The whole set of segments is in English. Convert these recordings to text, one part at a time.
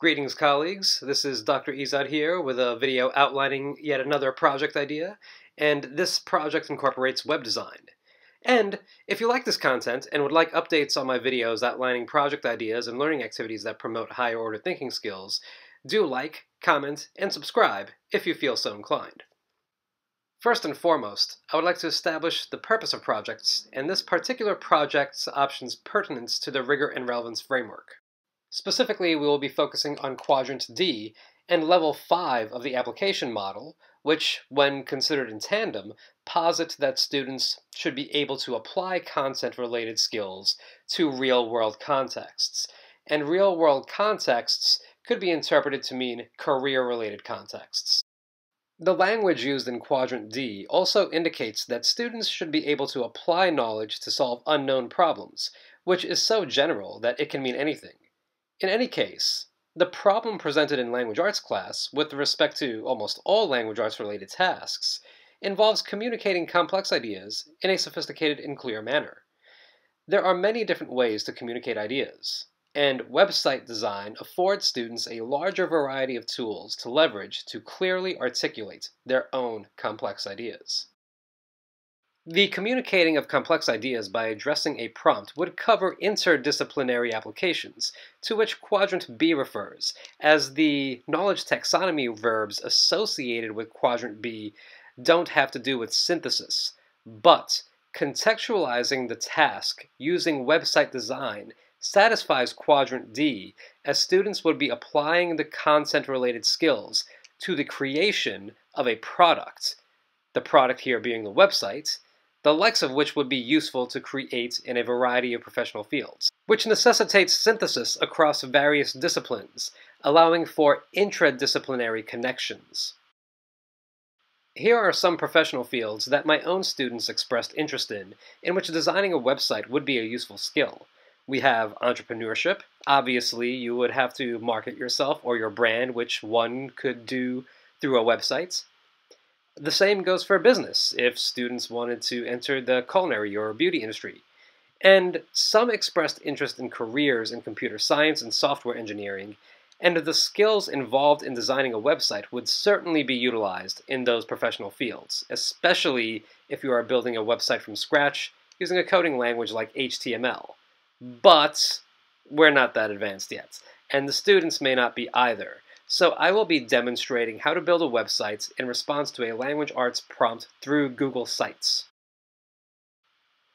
Greetings, colleagues. This is Dr. Ezad here with a video outlining yet another project idea, and this project incorporates web design. And if you like this content and would like updates on my videos outlining project ideas and learning activities that promote higher order thinking skills, do like, comment, and subscribe if you feel so inclined. First and foremost, I would like to establish the purpose of projects and this particular project's options pertinence to the rigor and relevance framework. Specifically, we will be focusing on Quadrant D and Level 5 of the application model, which, when considered in tandem, posit that students should be able to apply content-related skills to real-world contexts. And real-world contexts could be interpreted to mean career-related contexts. The language used in Quadrant D also indicates that students should be able to apply knowledge to solve unknown problems, which is so general that it can mean anything. In any case, the problem presented in language arts class, with respect to almost all language arts related tasks, involves communicating complex ideas in a sophisticated and clear manner. There are many different ways to communicate ideas, and website design affords students a larger variety of tools to leverage to clearly articulate their own complex ideas. The communicating of complex ideas by addressing a prompt would cover interdisciplinary applications, to which Quadrant B refers, as the knowledge taxonomy verbs associated with Quadrant B don't have to do with synthesis, but contextualizing the task using website design satisfies Quadrant D, as students would be applying the content-related skills to the creation of a product, the product here being the website, the likes of which would be useful to create in a variety of professional fields, which necessitates synthesis across various disciplines, allowing for intradisciplinary connections. Here are some professional fields that my own students expressed interest in, in which designing a website would be a useful skill. We have entrepreneurship. Obviously, you would have to market yourself or your brand, which one could do through a website. The same goes for business if students wanted to enter the culinary or beauty industry. And some expressed interest in careers in computer science and software engineering, and the skills involved in designing a website would certainly be utilized in those professional fields, especially if you are building a website from scratch using a coding language like HTML. But we're not that advanced yet, and the students may not be either. So I will be demonstrating how to build a website in response to a language arts prompt through Google Sites.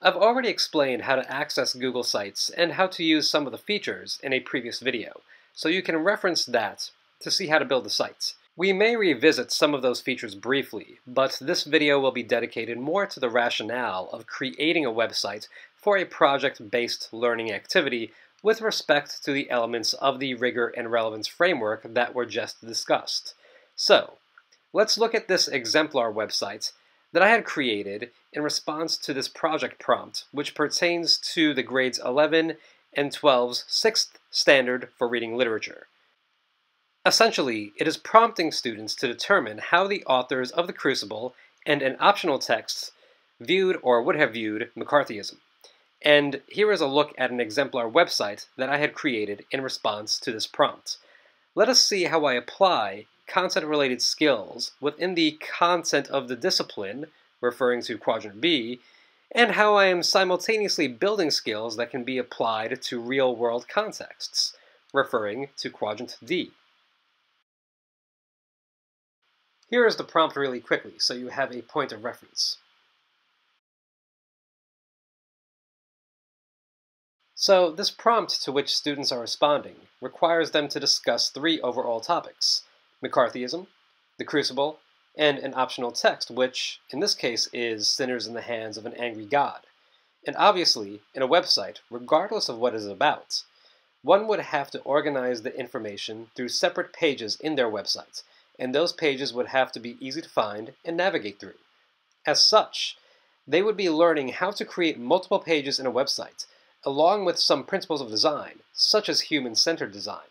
I've already explained how to access Google Sites and how to use some of the features in a previous video, so you can reference that to see how to build a site. We may revisit some of those features briefly, but this video will be dedicated more to the rationale of creating a website for a project-based learning activity with respect to the elements of the rigor and relevance framework that were just discussed. So, let's look at this exemplar website that I had created in response to this project prompt, which pertains to the grades 11 and 12's sixth standard for reading literature. Essentially, it is prompting students to determine how the authors of The Crucible and an optional text viewed or would have viewed McCarthyism. And here is a look at an exemplar website that I had created in response to this prompt. Let us see how I apply content-related skills within the content of the discipline, referring to Quadrant B, and how I am simultaneously building skills that can be applied to real-world contexts, referring to Quadrant D. Here is the prompt really quickly, so you have a point of reference. So this prompt to which students are responding requires them to discuss three overall topics, McCarthyism, the Crucible, and an optional text, which, in this case, is Sinners in the Hands of an Angry God. And obviously, in a website, regardless of what it is about, one would have to organize the information through separate pages in their website, and those pages would have to be easy to find and navigate through. As such, they would be learning how to create multiple pages in a website, along with some principles of design, such as human-centered design.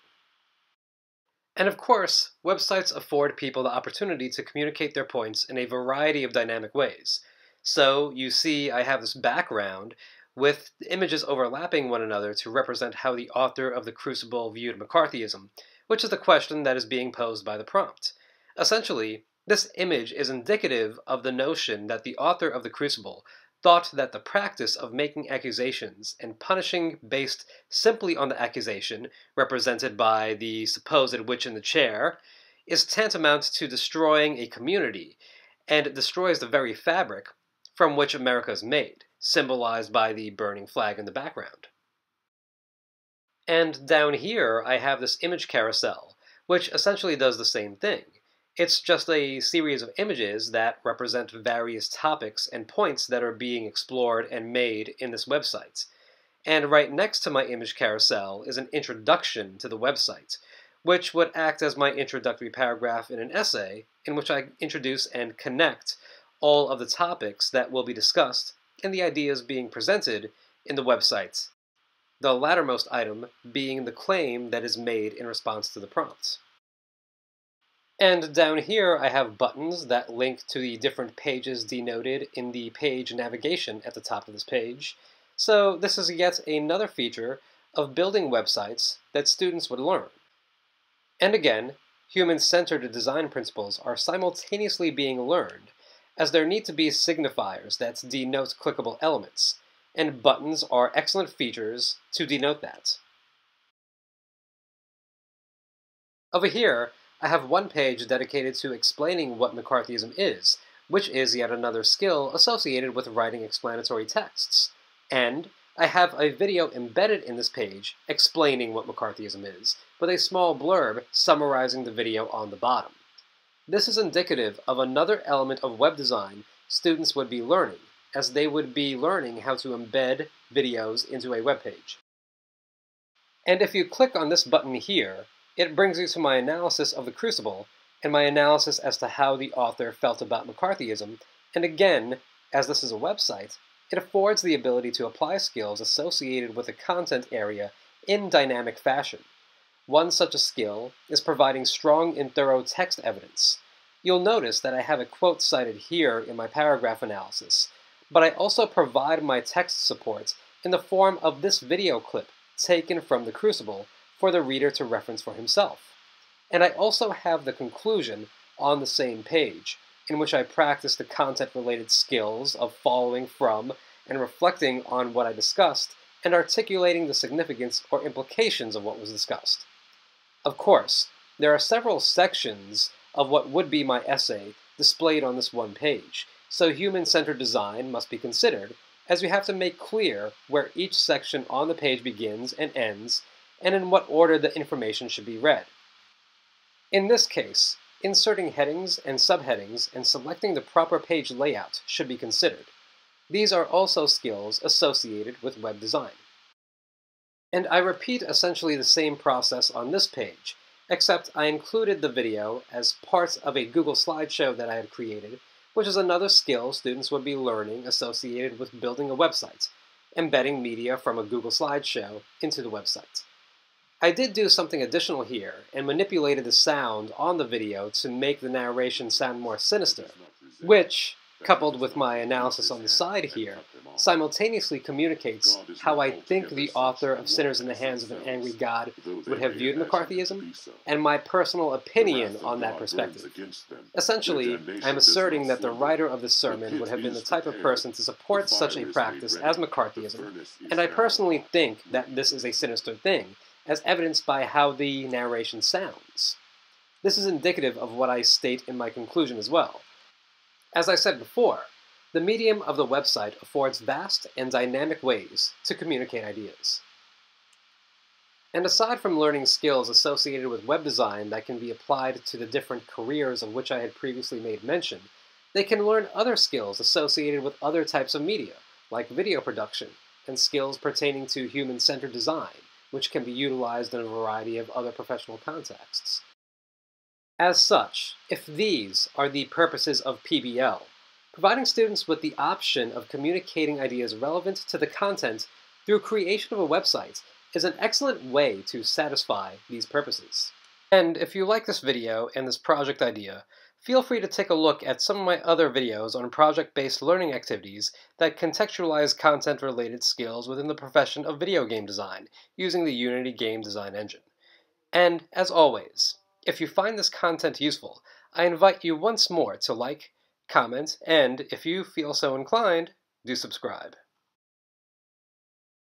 And of course, websites afford people the opportunity to communicate their points in a variety of dynamic ways. So you see I have this background with images overlapping one another to represent how the author of The Crucible viewed McCarthyism, which is the question that is being posed by the prompt. Essentially, this image is indicative of the notion that the author of The Crucible thought that the practice of making accusations and punishing based simply on the accusation, represented by the supposed witch in the chair, is tantamount to destroying a community, and destroys the very fabric from which America is made, symbolized by the burning flag in the background. And down here, I have this image carousel, which essentially does the same thing. It's just a series of images that represent various topics and points that are being explored and made in this website. And right next to my image carousel is an introduction to the website, which would act as my introductory paragraph in an essay in which I introduce and connect all of the topics that will be discussed and the ideas being presented in the website. The lattermost item being the claim that is made in response to the prompts. And down here I have buttons that link to the different pages denoted in the page navigation at the top of this page. So this is yet another feature of building websites that students would learn. And again, human-centered design principles are simultaneously being learned, as there need to be signifiers that denote clickable elements, and buttons are excellent features to denote that. Over here, I have one page dedicated to explaining what McCarthyism is, which is yet another skill associated with writing explanatory texts. And I have a video embedded in this page explaining what McCarthyism is, with a small blurb summarizing the video on the bottom. This is indicative of another element of web design students would be learning, as they would be learning how to embed videos into a web page. And if you click on this button here, it brings you to my analysis of the Crucible and my analysis as to how the author felt about McCarthyism, and again, as this is a website, it affords the ability to apply skills associated with the content area in dynamic fashion. One such a skill is providing strong and thorough text evidence. You'll notice that I have a quote cited here in my paragraph analysis, but I also provide my text support in the form of this video clip taken from the Crucible for the reader to reference for himself. And I also have the conclusion on the same page, in which I practice the content-related skills of following from and reflecting on what I discussed and articulating the significance or implications of what was discussed. Of course, there are several sections of what would be my essay displayed on this one page, so human-centered design must be considered, as we have to make clear where each section on the page begins and ends and in what order the information should be read. In this case, inserting headings and subheadings and selecting the proper page layout should be considered. These are also skills associated with web design. And I repeat essentially the same process on this page, except I included the video as part of a Google slideshow that I had created, which is another skill students would be learning associated with building a website, embedding media from a Google slideshow into the website. I did do something additional here and manipulated the sound on the video to make the narration sound more sinister, which, coupled with my analysis on the side here, simultaneously communicates how I think the author of Sinners in the Hands of an Angry God would have viewed McCarthyism, and my personal opinion on that perspective. Essentially, I'm asserting that the writer of the sermon would have been the type of person to support such a practice as McCarthyism, and I personally think that this is a sinister thing, as evidenced by how the narration sounds. This is indicative of what I state in my conclusion as well. As I said before, the medium of the website affords vast and dynamic ways to communicate ideas. And aside from learning skills associated with web design that can be applied to the different careers of which I had previously made mention, they can learn other skills associated with other types of media, like video production, and skills pertaining to human-centered design, which can be utilized in a variety of other professional contexts. As such, if these are the purposes of PBL, providing students with the option of communicating ideas relevant to the content through creation of a website is an excellent way to satisfy these purposes. And if you like this video and this project idea, feel free to take a look at some of my other videos on project-based learning activities that contextualize content-related skills within the profession of video game design using the Unity game design engine. And, as always, if you find this content useful, I invite you once more to like, comment, and, if you feel so inclined, do subscribe.